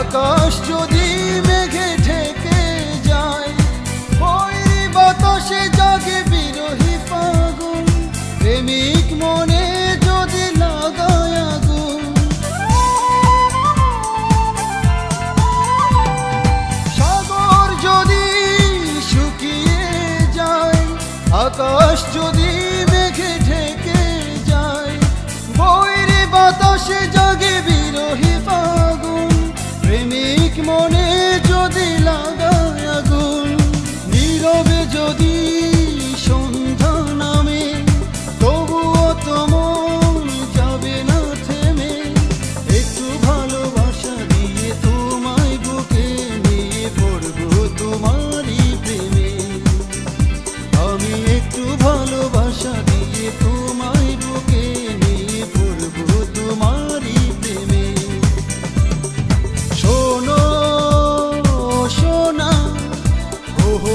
আকাশ যদি মেঘে ঢেকে যায় ওই বাতাসে জাগে বিরোহী পাগল। প্রেমিক মনে যদি সাগর যদি শুকিয়ে যায়, আকাশ যদি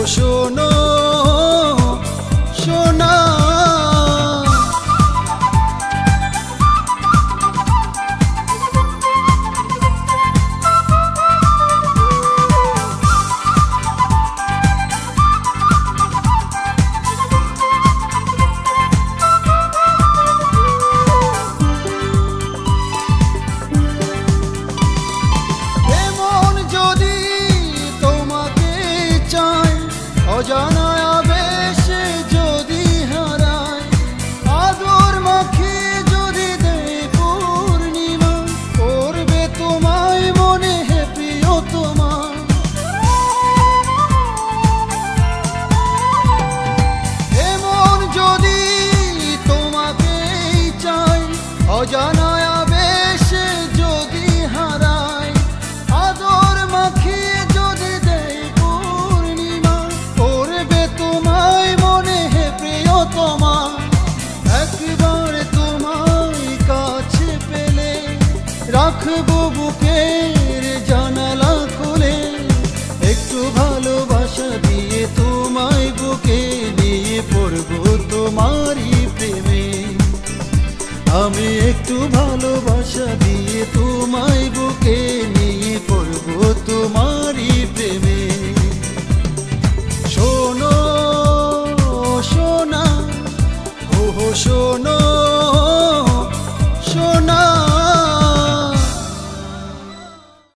yo no তোমারই প্রেমে। আমি একটু ভালোবাসি